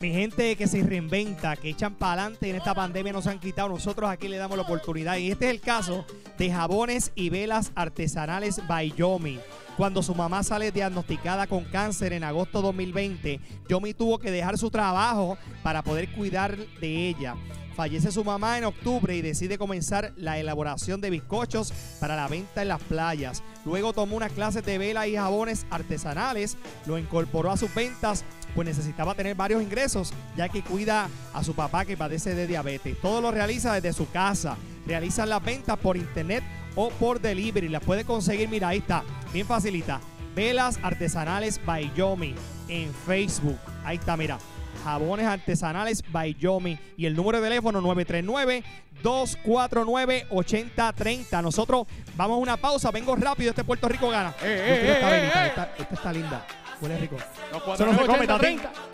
Mi gente que se reinventa, que echan para adelante en esta pandemia no se han quitado. Nosotros aquí le damos la oportunidad. Y este es el caso de jabones y velas artesanales by Yomi. Cuando su mamá sale diagnosticada con cáncer en agosto 2020, Yomi tuvo que dejar su trabajo para poder cuidar de ella. Fallece su mamá en octubre y decide comenzar la elaboración de bizcochos para la venta en las playas. Luego tomó unas clases de velas y jabones artesanales, lo incorporó a sus ventas, pues necesitaba tener varios ingresos, ya que cuida a su papá que padece de diabetes. Todo lo realiza desde su casa. Realiza las ventas por internet o por delivery. Las puede conseguir, mira, ahí está, bien facilita. Velas artesanales by Yomi en Facebook. Ahí está, mira. Jabones artesanales by Yomi. Y el número de teléfono 939-249-8030. Nosotros vamos a una pausa. Vengo rápido. Este Puerto Rico gana. Eh, eh, esta eh, esta, esta está linda. Huele rico. No, Eso no se come, 40, Tatín. 30.